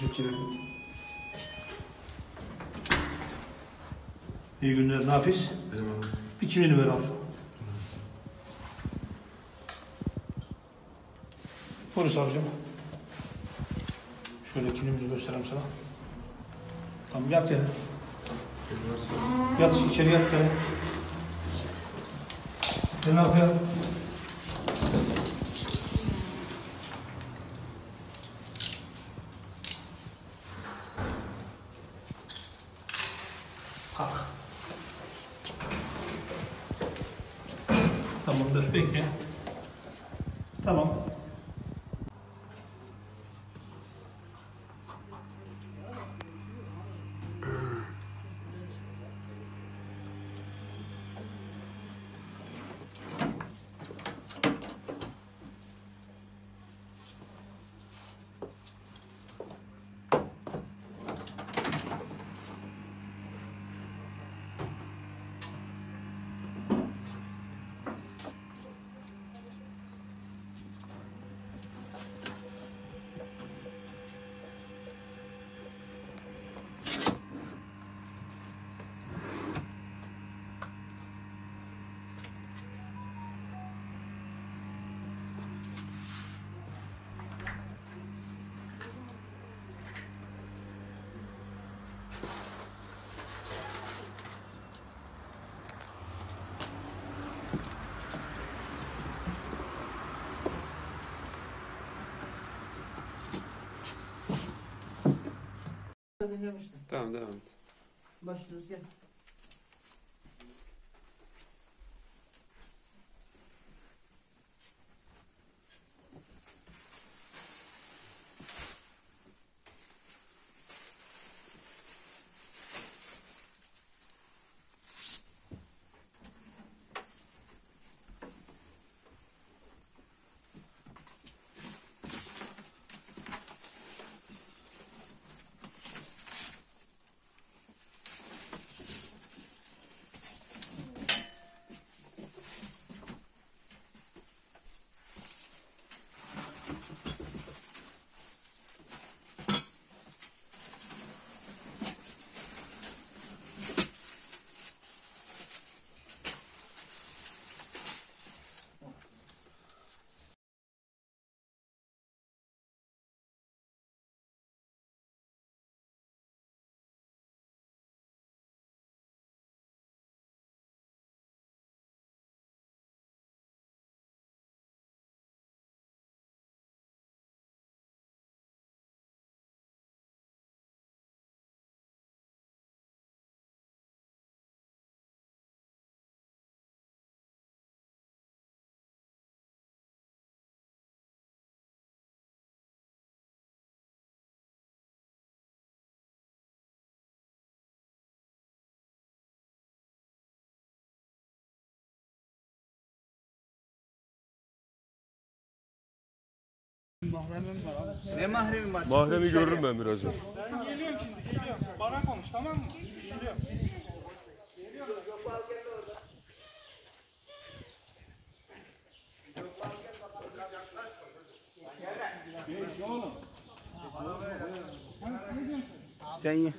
Geçirelim. İyi günler Nafiz. Bir kimliğini ver abi. Polis abicim. Şöyle kimliğimizi göstereyim sana. Tamam yat yere. Yat içeri yat yere. Sen arkaya. Tamam dur bekle. Tamam. Dinlemiştim. Tamam devam et. Başlıyoruz gel. Ne mahremi var? Mahremi görürüm ben birazdan. Ben geliyorum şimdi geliyorum. Bana konuş tamam mı? Geliyorum. Sen ye.